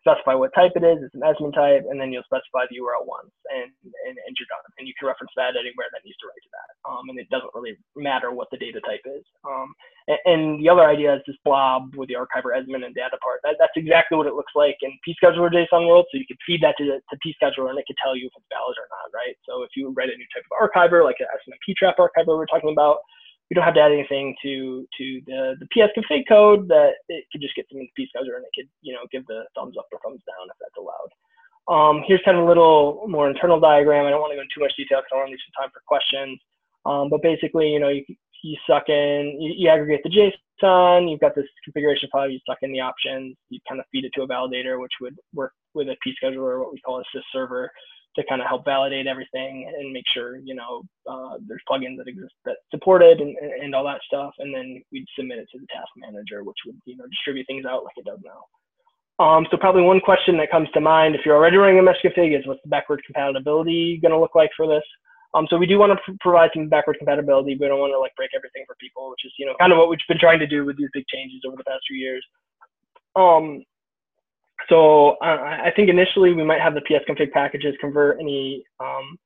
specify what type it is, it's an Esmond type, and then you'll specify the URL once, and, and, and you're done. And you can reference that anywhere that needs to write to that. Um, and it doesn't really matter what the data type is. Um, and, and, the other idea is this blob with the archiver Esmond and data part. That, that's exactly what it looks like in pScheduler JSON world. So you can feed that to, to pScheduler and it can tell you if it's valid or not, right? So if you write a new type of archiver, like an SNMP trap archiver we're talking about, we don't have to add anything to to the, the pSConfig code that it could just get some into pScheduler and it could you know give the thumbs up or thumbs down if that's allowed. Um, here's kind of a little more internal diagram. I don't want to go into too much detail because I want to leave some time for questions. Um, but basically, you know, you, you suck in, you, you, aggregate the JSON, you've got this configuration file, you suck in the options, you kind of feed it to a validator, which would work with a pScheduler, or what we call a sys server, to kind of help validate everything and make sure you know uh, there's plugins that exist that support it and, and all that stuff. And then we'd submit it to the task manager which would you know distribute things out like it does now. Um, so probably one question that comes to mind if you're already running a mesh config is what's the backward compatibility going to look like for this? Um, so we do want to pr provide some backward compatibility. But we don't want to like break everything for people which is you know kind of what we've been trying to do with these big changes over the past few years. Um, so uh, I think initially we might have the pSConfig packages convert any, um,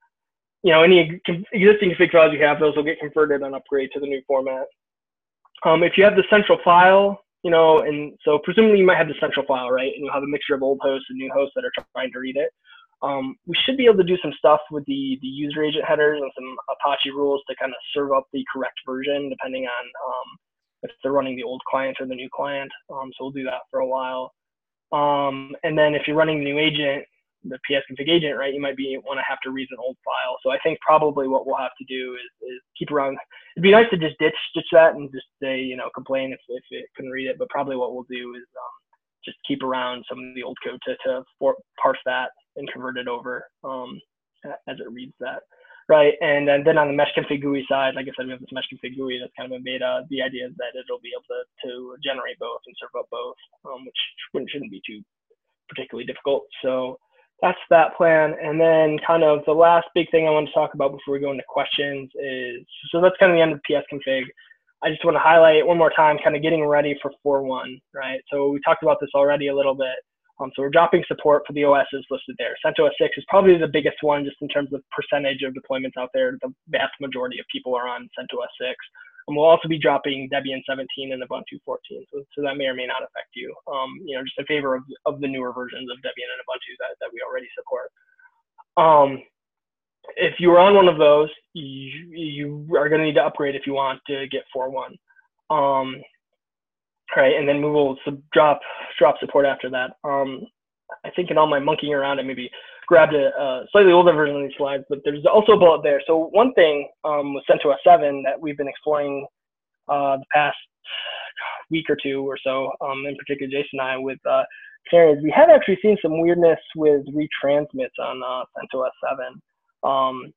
you know, any existing config files you have, those will get converted and upgrade to the new format. Um, if you have the central file, you know, and so presumably you might have the central file, right? And you'll have a mixture of old hosts and new hosts that are trying to read it. Um, we should be able to do some stuff with the, the user agent headers and some Apache rules to kind of serve up the correct version depending on um, if they're running the old client or the new client. Um, so we'll do that for a while. Um, and then if you're running the new agent, the pSConfig agent, right, you might be want to have to read an old file. So I think probably what we'll have to do is, is keep around. It'd be nice to just ditch ditch that and just say, you know, complain if, if it couldn't read it. But probably what we'll do is um, just keep around some of the old code to, to for, parse that and convert it over um, as it reads that right? And, and then on the mesh config GUI side, like I said, we have this mesh config GUI that's kind of a beta. The idea is that it'll be able to, to generate both and serve up both, um, which shouldn't be too particularly difficult. So that's that plan. And then kind of the last big thing I want to talk about before we go into questions is, so that's kind of the end of pSConfig. I just want to highlight one more time, kind of getting ready for 4.1, right? So we talked about this already a little bit. Um, so we're dropping support for the OSs listed there. CentOS 6 is probably the biggest one just in terms of percentage of deployments out there. The vast majority of people are on CentOS 6. And we'll also be dropping Debian 17 and Ubuntu 14. So, so that may or may not affect you. Um, you know, just in favor of, of the newer versions of Debian and Ubuntu that, that we already support. Um, if you are on one of those, you, you are going to need to upgrade if you want to get 4.1. Um, right? And then we will sub- drop drop support after that. Um, I think in all my monkeying around, I maybe grabbed a, a, slightly older version of these slides, but there's also a bullet there. So one thing um, with CentOS 7 that we've been exploring uh, the past week or two or so, um, in particular Jason and I, with uh, we have actually seen some weirdness with retransmits on uh, CentOS 7. Um,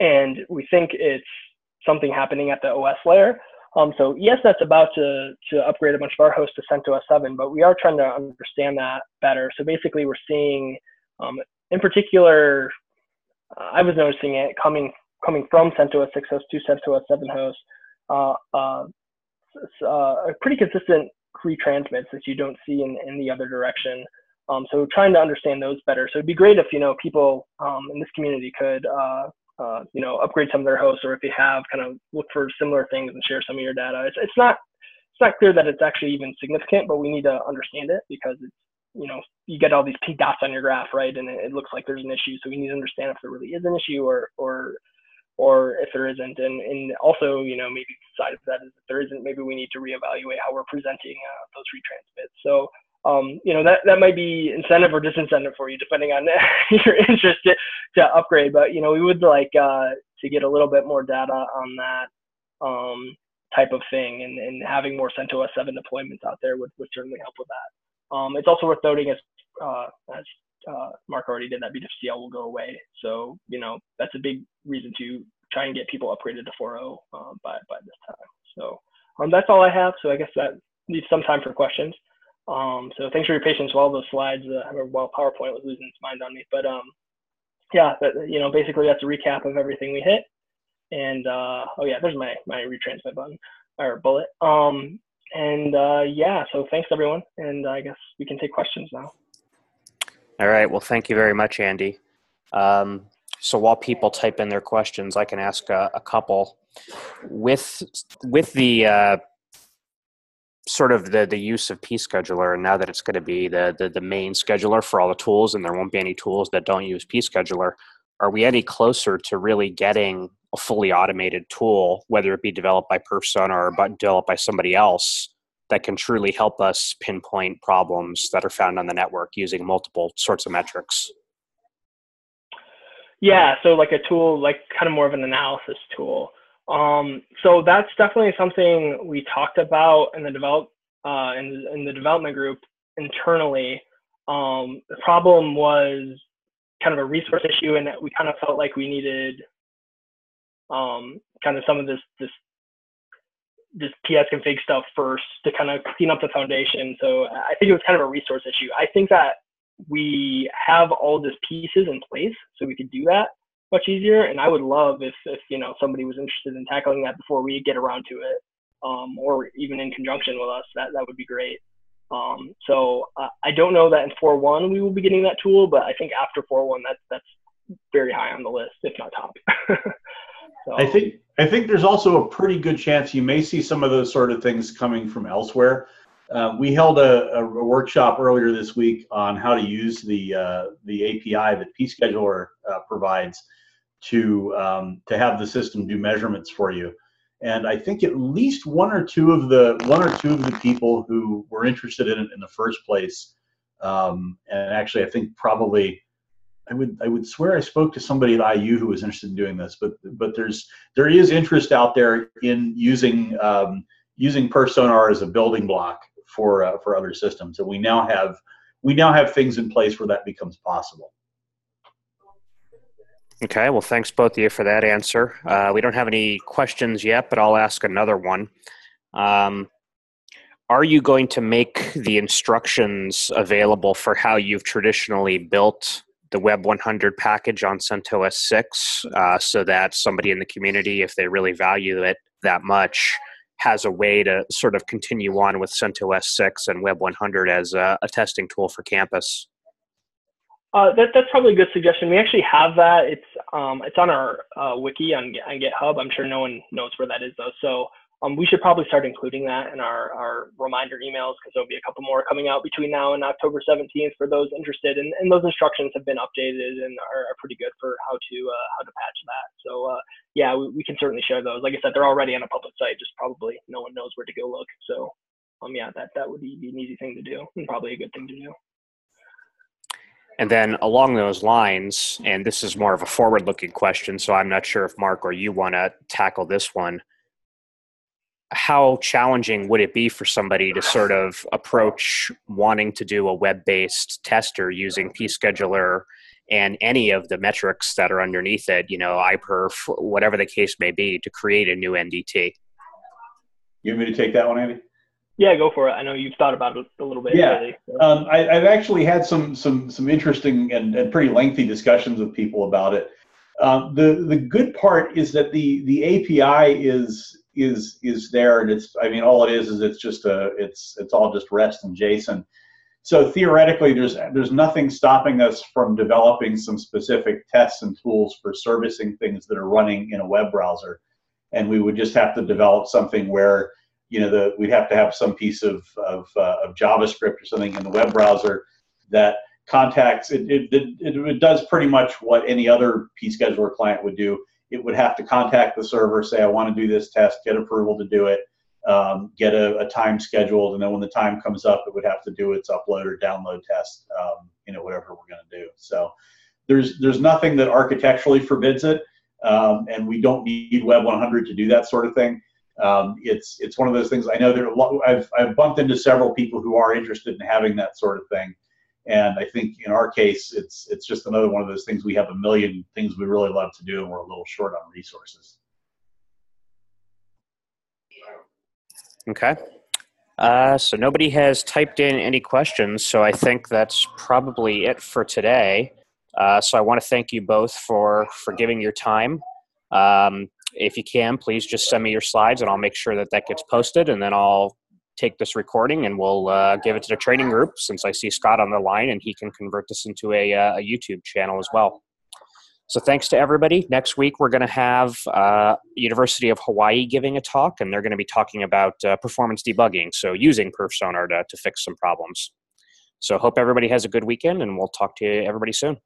and we think it's something happening at the OS layer. Um, so yes, that's about to, to upgrade a bunch of our hosts to CentOS 7, but we are trying to understand that better. So basically we're seeing, um, in particular, uh, I was noticing it coming coming from CentOS 6 hosts to CentOS 7 hosts, uh, uh, uh, pretty consistent retransmits that you don't see in, in the other direction. Um, so trying to understand those better. So it'd be great if you know people um, in this community could uh, uh, you know, upgrade some of their hosts, or if you have, kind of look for similar things and share some of your data. It's, it's not it's not clear that it's actually even significant, but we need to understand it because it's you know you get all these p dots on your graph, right, and it, it looks like there's an issue. So we need to understand if there really is an issue or or or if there isn't, and and also you know maybe side of that is if there isn't, maybe we need to reevaluate how we're presenting uh, those retransmits. So um, you know that that might be incentive or disincentive for you depending on your interest to, to, upgrade but you know we would like uh, to get a little bit more data on that um, type of thing and, and having more CentOS 7 deployments out there would, would certainly help with that. Um, it's also worth noting as uh, as uh, Mark already did that BWCTL will go away. So you know that's a big reason to try and get people upgraded to 4.0 uh, by, by this time. So um, that's all I have. So I guess that leaves some time for questions um, so thanks for your patience while those slides, uh, while PowerPoint was losing its mind on me. But um, yeah, that, you know, basically that's a recap of everything we hit. And uh, oh yeah, there's my my retransmit button or bullet. Um, and uh, yeah, so thanks everyone, and I guess we can take questions now. All right. Well, thank you very much, Andy. Um, so while people type in their questions, I can ask a, a couple. With with the uh, sort of the the use of pScheduler and now that it's going to be the, the the main scheduler for all the tools and there won't be any tools that don't use pScheduler are we any closer to really getting a fully automated tool whether it be developed by perfSONAR or but developed by somebody else that can truly help us pinpoint problems that are found on the network using multiple sorts of metrics? Yeah so like a tool like kind of more of an analysis tool um, so that's definitely something we talked about in the develop uh, in, in the development group internally. Um, the problem was kind of a resource issue, and we kind of felt like we needed um, kind of some of this this this pSConfig stuff first to kind of clean up the foundation. So I think it was kind of a resource issue. I think that we have all these pieces in place, so we could do that much easier. And I would love if, if you know somebody was interested in tackling that before we get around to it, um, or even in conjunction with us. That that would be great. Um, so uh, I don't know that in 4.1 we will be getting that tool, but I think after 4.1 that's that's very high on the list, if not top. so. I think I think there's also a pretty good chance you may see some of those sort of things coming from elsewhere. Uh, we held a, a, workshop earlier this week on how to use the uh, the API that pScheduler uh, provides to um, to have the system do measurements for you. And I think at least one or two of the one or two of the people who were interested in it in the first place, um, and actually I think probably I would I would swear I spoke to somebody at IU who was interested in doing this, but but there's there is interest out there in using um, using perfSONAR as a building block for uh, for other systems, and we now have we now have things in place where that becomes possible. Okay, well, thanks both of you for that answer. Uh, we don't have any questions yet, but I'll ask another one. Um, are you going to make the instructions available for how you've traditionally built the Web 100 package on CentOS 6 uh, so that somebody in the community, if they really value it that much, has a way to sort of continue on with CentOS 6 and Web 100 as a, a testing tool for campus? Uh, that, that's probably a good suggestion. We actually have that. It's um, it's on our uh, wiki on, on GitHub. I'm sure no one knows where that is though. So um, we should probably start including that in our, our reminder emails because there'll be a couple more coming out between now and October 17th for those interested. And, and those instructions have been updated and are, are pretty good for how to uh, how to patch that. So uh, yeah, we, we, can certainly share those. Like I said, they're already on a public site. Just probably no one knows where to go look. So um, yeah, that that would be an easy thing to do and probably a good thing to do. And then along those lines, and this is more of a forward looking question, so I'm not sure if Mark or you want to tackle this one. how challenging would it be for somebody to sort of approach wanting to do a web-based tester using pScheduler and any of the metrics that are underneath it, you know, iPerf, whatever the case may be, to create a new NDT? You want me to take that one, Andy? Yeah, go for it. I know you've thought about it a little bit. Yeah, really, so. um, I, have actually had some some some interesting and, and, pretty lengthy discussions with people about it. Um, the the good part is that the the API is is is there, and it's I mean all it is is it's just a it's it's all just REST and JSON. So theoretically, there's there's nothing stopping us from developing some specific tests and tools for servicing things that are running in a web browser, and we would just have to develop something where you know, the, we'd have to have some piece of, of, uh, of JavaScript or something in the web browser that contacts, it, it, it, it does pretty much what any other P pScheduler client would do. It would have to contact the server, say, I want to do this test, get approval to do it, um, get a, a, time scheduled, and then when the time comes up, it would have to do its upload or download test, um, you know, whatever we're going to do. So there's there's nothing that architecturally forbids it, um, and we don't need Web 100 to do that sort of thing um, it's it's one of those things. I know there. I've I've bumped into several people who are interested in having that sort of thing, and I think in our case, it's it's just another one of those things. We have a million things we really love to do, and we're a little short on resources. Okay. Uh, so nobody has typed in any questions, so I think that's probably it for today. Uh, so I want to thank you both for for giving your time. Um, if you can, please just send me your slides and I'll make sure that that gets posted and then I'll take this recording and we'll uh, give it to the training group since I see Scott on the line and he can convert this into a, uh, a YouTube channel as well. So thanks to everybody. Next week we're going to have uh, University of Hawaii giving a talk, and they're going to be talking about uh, performance debugging, so using perfSONAR to, to fix some problems. So hope everybody has a good weekend, and we'll talk to everybody soon.